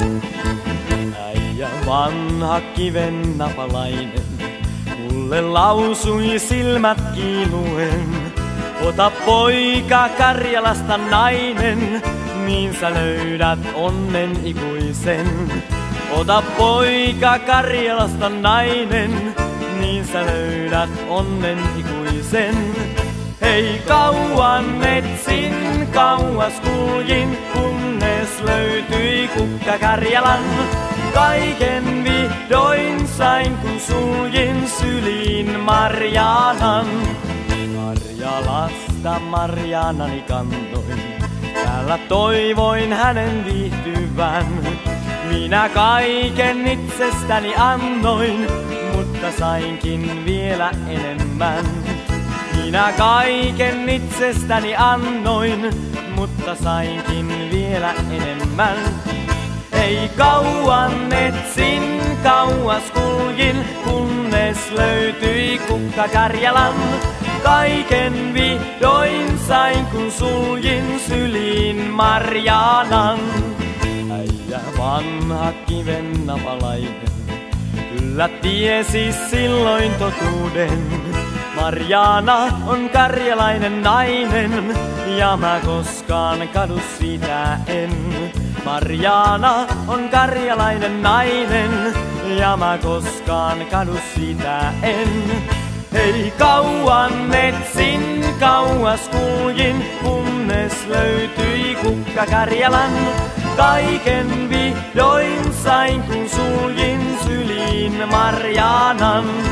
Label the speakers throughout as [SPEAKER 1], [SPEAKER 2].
[SPEAKER 1] Äijä vanha kiven napalainen, mulle lausui silmät kiiluen. Ota poika Karjalasta nainen, niin sä löydät onnen ikuisen. Ota poika Karjalasta nainen, niin sä löydät onnen ikuisen. Hei kauan etsin, kauas kuljin, löytyi kukka Karjalan. Kaiken vihdoin sain, kun suljin syliin Marjanan. Karjalasta Marjanani kantoin, täällä toivoin hänen viihtyvän. Minä kaiken itsestäni annoin, mutta sainkin vielä enemmän. Minä kaiken itsestäni annoin, mutta sainkin vielä enemmän. Ei kauan etsin, kauas kuljin, kunnes löytyi kukka Karjalan. Kaiken vihdoin sain, kun suljin syliin Marjanan. Äijä vanha kiven napalainen, kyllä tiesi silloin totuuden. Marjana on karjalainen nainen, ja mä koskaan kadu sitä en. Marjana on karjalainen nainen, ja mä koskaan kadu sitä en. Ei kauan etsin, kauas kuljin, kunnes löytyi kukka Karjalan. Kaiken vihdoin sain, kun suljin syliin Marjanan.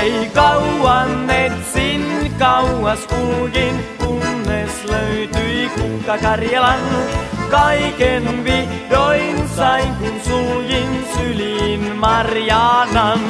[SPEAKER 1] Ei kauan etsin, kauas kuljin, kunnes löytyi kukka Karjalan. Kaiken vihdoin sain, kun suljin syliin Marjanan.